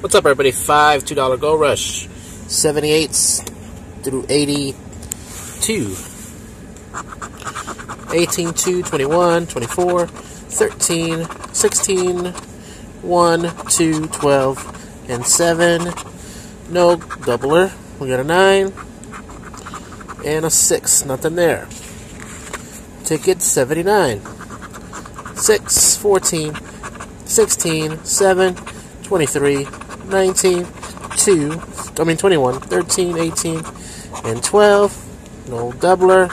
What's up, everybody? Five $2 Gold Rush. 78s through 82. 18, 2, 21, 24, 13, 16, 1, 2, 12, and 7. No doubler. We got a 9 and a 6. Nothing there. Ticket 79. 6, 14, 16, 7, 23, 19, 2, I mean 21, 13, 18, and 12. No doubler.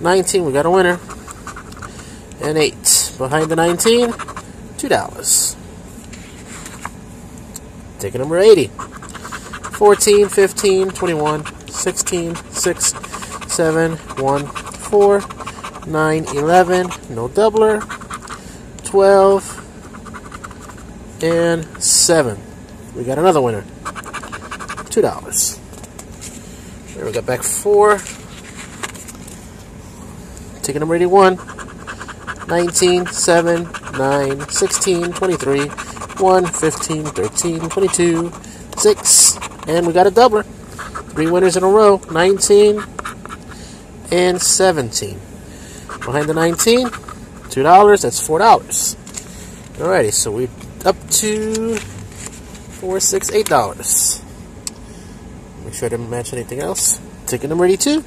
19, we got a winner. And 8. Behind the 19, $2. Ticket number 80. 14, 15, 21, 16, 6, 7, 1, 4, 9, 11, no doubler, 12, and 7. We got another winner. $2. There we got back 4. Ticket number 81. 19, 7, 9, 16, 23, 1, 15, 13, 22, 6, and we got a doubler. Three winners in a row 19 and 17. Behind the 19, $2, that's $4. Alrighty, so we're up to four, six, eight dollars. Make sure I didn't match anything else. Ticket number 82.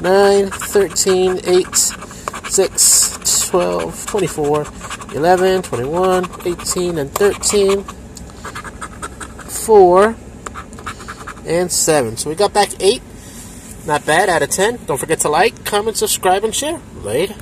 9, 13, 8, 6, 12, 24, 11, 21, 18, and 13. 4, and 7. So we got back 8. Not bad out of 10. Don't forget to like, comment, subscribe, and share. Later.